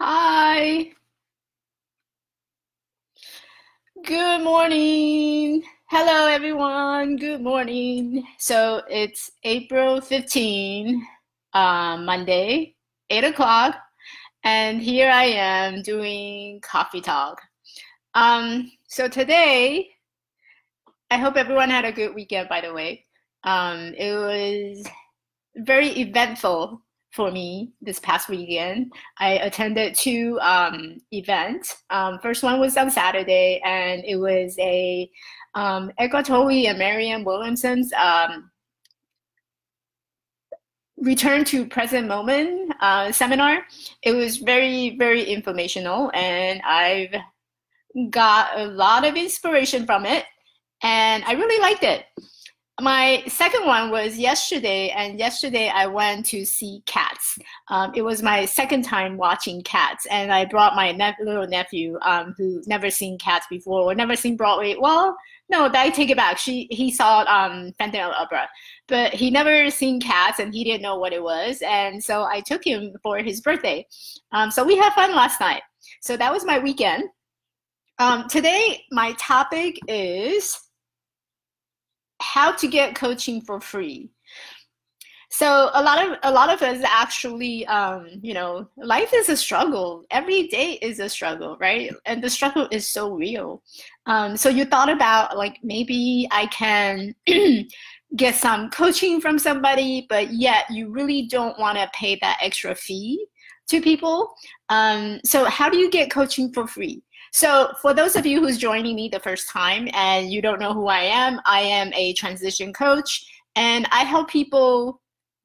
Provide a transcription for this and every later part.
Hi. Good morning. Hello, everyone. Good morning. So it's April 15, uh, Monday, 8 o'clock, and here I am doing coffee talk. Um, so today, I hope everyone had a good weekend, by the way. Um, it was very eventful for me this past weekend. I attended two um, events. Um, first one was on Saturday, and it was a um, Eckhart Tolle and Marianne Williamson's um, return to present moment uh, seminar. It was very, very informational, and I've got a lot of inspiration from it, and I really liked it my second one was yesterday, and yesterday I went to see Cats. Um, it was my second time watching Cats, and I brought my ne- little nephew, um, who never seen Cats before or never seen Broadway. Well, no, I take it back. She he saw um, Phantom Opera, but he never seen Cats, and he didn't know what it was, and so I took him for his birthday. Um, so we had fun last night. So that was my weekend. Um, today, my topic is how to get coaching for free. So a lot of a lot of us actually um, you know life is a struggle. Every day is a struggle right? And the struggle is so real. Um, so you thought about like maybe i can get some coaching from somebody but yet you really don't want to pay that extra fee to people. Um, so how do you get coaching for free so for those of you who's joining me the first time and you don't know who I am, I am a transition coach and I help people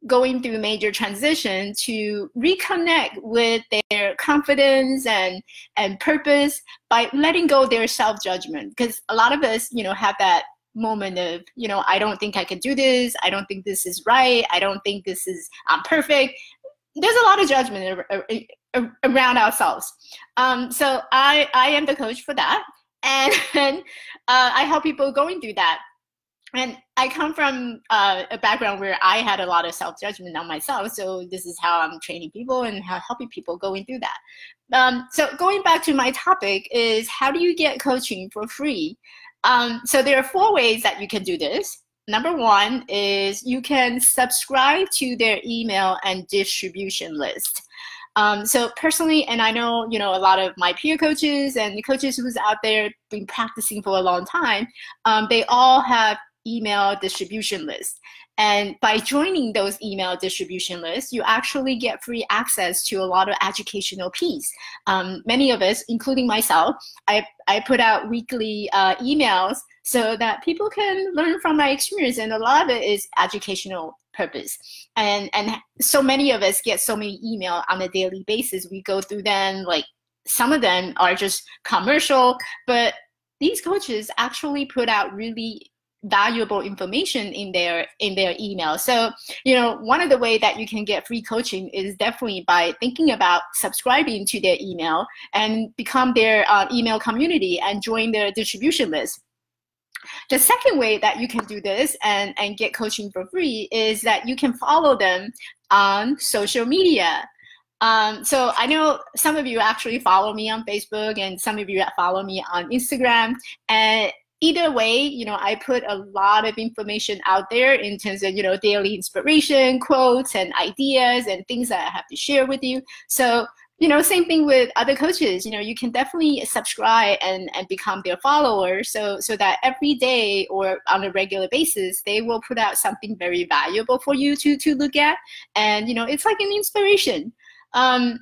going through major transition to reconnect with their confidence and and purpose by letting go their self-judgment. Because a lot of us you know have that moment of you know i don't think i can do this. I don't think this is right. I don't think this is i'm perfect. There's a lot of judgment uh, uh, around ourselves. Um, so I, I am the coach for that. And, uh, I help people going through that. And I come from uh, a background where I had a lot of self judgment on myself. So this is how I'm training people and how helping people going through that. Um, so going back to my topic is how do you get coaching for free? Um, so there are four ways that you can do this. Number one is you can subscribe to their email and distribution list. Um, so personally, and I know you know a lot of my peer coaches and the coaches who's out there been practicing for a long time, um, they all have email distribution lists. And by joining those email distribution lists, you actually get free access to a lot of educational piece. Um, many of us, including myself, I, I put out weekly uh, emails so that people can learn from my experience. And a lot of it is educational purpose. And, and so many of us get so many email on a daily basis. We go through them, like some of them are just commercial, but these coaches actually put out really valuable information in their in their email so you know one of the way that you can get free coaching is definitely by thinking about subscribing to their email and become their uh, email community and join their distribution list the second way that you can do this and, and get coaching for free is that you can follow them on social media. Um, so I know some of you actually follow me on Facebook and some of you follow me on Instagram. And either way, you know, I put a lot of information out there in terms of, you know, daily inspiration, quotes and ideas and things that I have to share with you. So you know, same thing with other coaches. You know, you can definitely subscribe and, and become their follower so so that every day or on a regular basis they will put out something very valuable for you to to look at. And you know, it's like an inspiration. Um,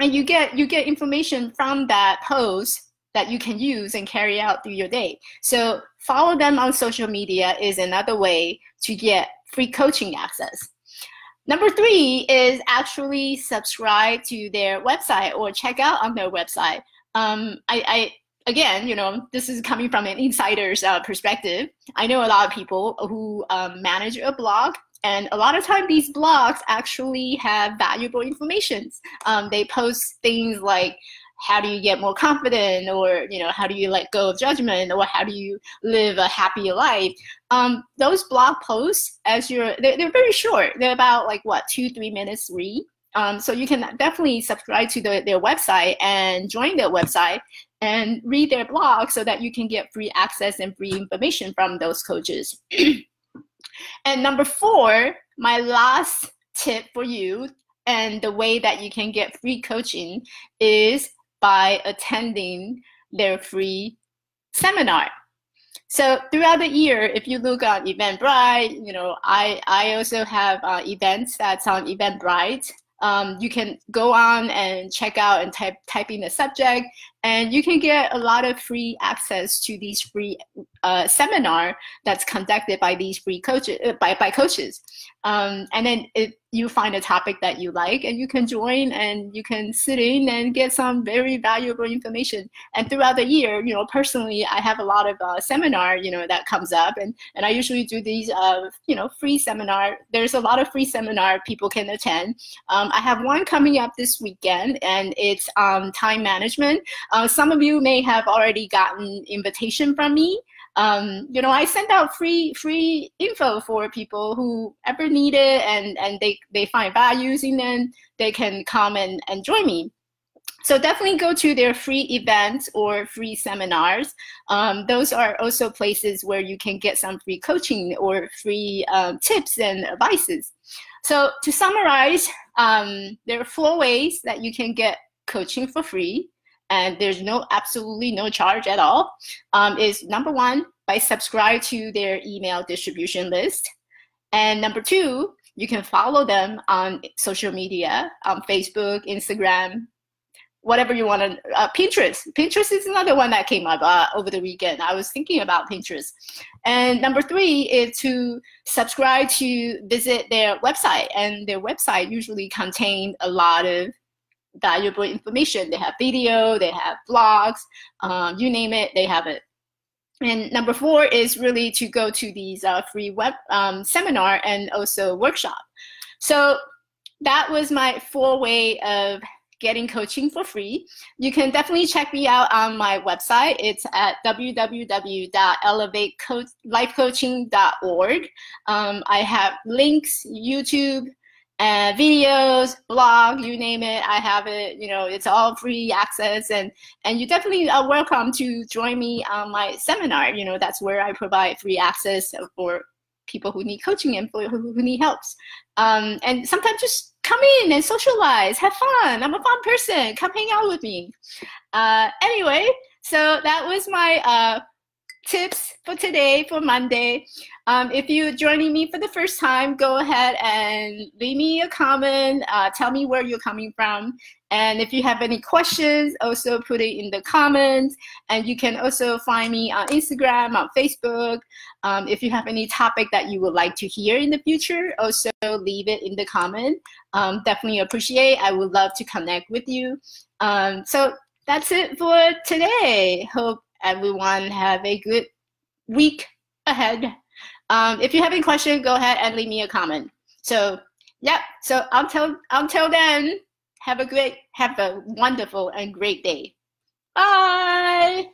and you get you get information from that post that you can use and carry out through your day. So follow them on social media is another way to get free coaching access. Number three is actually subscribe to their website or check out on their website. Um, I, I again, you know, this is coming from an insider's uh, perspective. I know a lot of people who um, manage a blog, and a lot of time these blogs actually have valuable information. Um, they post things like how do you get more confident? Or you know how do you let go of judgment? Or how do you live a happy life? Um, those blog posts as you're they're, they're very short. They're about like what two three minutes read. Um, so you can definitely subscribe to the, their website and join their website and read their blog so that you can get free access and free information from those coaches. and number four, my last tip for you and the way that you can get free coaching is by attending their free seminar. So throughout the year, if you look on Eventbrite, you know, I, I also have uh, events that's on Eventbrite um, you can go on and check out and type type in the subject, and you can get a lot of free access to these free uh, seminar that's conducted by these free coaches uh, by by coaches. Um, and then you find a topic that you like, and you can join, and you can sit in and get some very valuable information. And throughout the year, you know, personally, I have a lot of uh, seminar, you know, that comes up, and and I usually do these, uh, you know, free seminar. There's a lot of free seminar people can attend. Um, I have one coming up this weekend, and it's um, time management. Uh, some of you may have already gotten invitation from me. Um, you know, I send out free free info for people who ever need it and, and they, they find values in them, they can come and, and join me. So definitely go to their free events or free seminars. Um, those are also places where you can get some free coaching or free um, tips and advices. So to summarize, um, there are four ways that you can get coaching for free and there's no absolutely no charge at all. Um, is number one by subscribe to their email distribution list, and number two you can follow them on social media on Facebook, Instagram, whatever you want to. Uh, Pinterest. Pinterest is another one that came up uh, over the weekend. I was thinking about Pinterest. And number three is to subscribe to visit their website, and their website usually contain a lot of valuable information. They have video, they have blogs, um, you name it, they have it. And number four is really to go to these uh, free web um, seminar and also workshop. So that was my four way of getting coaching for free. You can definitely check me out on my website. It's at www.elevatelifecoaching.org. Um, I have links, YouTube, and videos, blog, you name it, I have it. You know, it's all free access, and and you definitely are welcome to join me on my seminar. You know, that's where I provide free access for people who need coaching and for who, who need helps. Um, and sometimes just come in and socialize, have fun. I'm a fun person. Come hang out with me. Uh, anyway, so that was my uh, tips for today for Monday. Um, if you're joining me for the first time, go ahead and leave me a comment. Uh, tell me where you're coming from. And if you have any questions, also put it in the comments. And you can also find me on Instagram, on Facebook. Um, if you have any topic that you would like to hear in the future, also leave it in the comment. Um, definitely appreciate. I would love to connect with you. Um, so that's it for today. Hope everyone have a good week ahead. Um, if you have any questions, go ahead and leave me a comment. So, yep. So until until then, have a great, have a wonderful and great day. Bye.